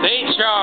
Nature.